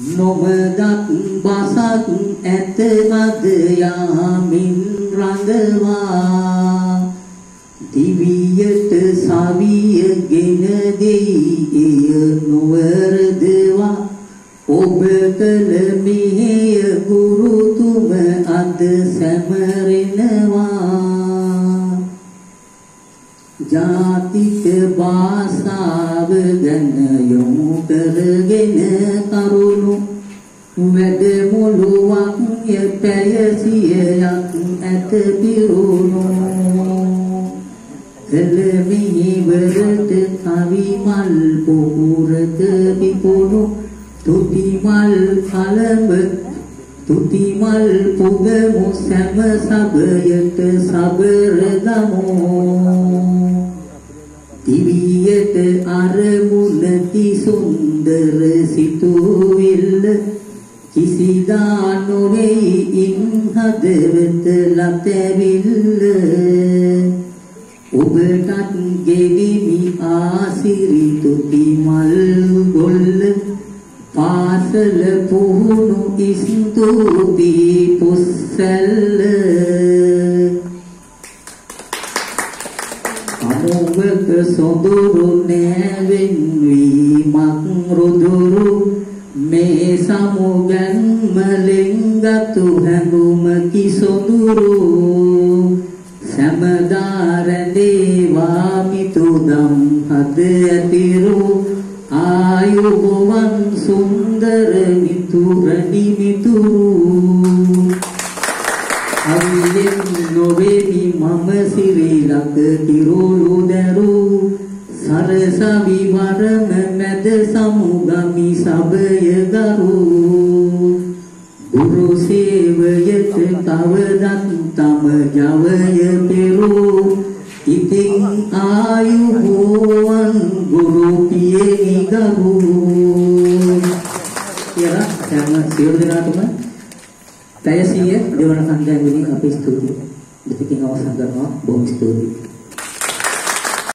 නොමදත් බසක් ඇත මද යාමින් රඳවා. දිවියට සවියගෙන දෙයි එය නොවරදවා. ඔබ කළ මෙහෙය ගුරුතුම අද සැමරෙනවා. ජාතික භාෂාව ගැන යොමු කරගෙන කරුණු වැඩමුළුවක් යැපැය සියයක් ඇත පිරුණු එළමිහිවරට කවි මල් පොහුරක පිපුණු තුති මල් කලඹ තුති මල් පුදමු සැම සබයට සබර ගමෝ දිවියට අරමුණකි සුන්දර සිතුවිල්ල කිසිදා නොවේ ඉන් හදවත ලතැවිල්ල. ඔබටත් ගෙවිමි ආසිරි තුති මල් ගොල්ල. පාසල පුහුණු ස්තුති පුස්සල්ල. අනුවක සොඳුරු නෑවෙන් වීමක් රුදුරු මේ සමුගන්මලෙන් ගතු හැඟුම කිසොඳුරු සමදා රැඳේවා මිතුදම් හද ඇතිරු ආයුබෝවන් සුන්දර මිතුරනි මිතුරු. අවියෙන් නොවේමි මම සිරිලක කිරුළු දැරු සරස විවරම මැද සමුගමි සබය ගරු ගුරු සේවයට කවදත් තම ජවය පෙරු ඉතින් ආයුබෝවන් ගුරු පියෙනි ගරු කියලා හැම සියලු දෙනාටම පැය 100 දෙවන කණ්ඩායම වලින් අපි ස්තුතියි. දෙපිටින් අවසන් කරනවා බොහොම ස්තුතියි.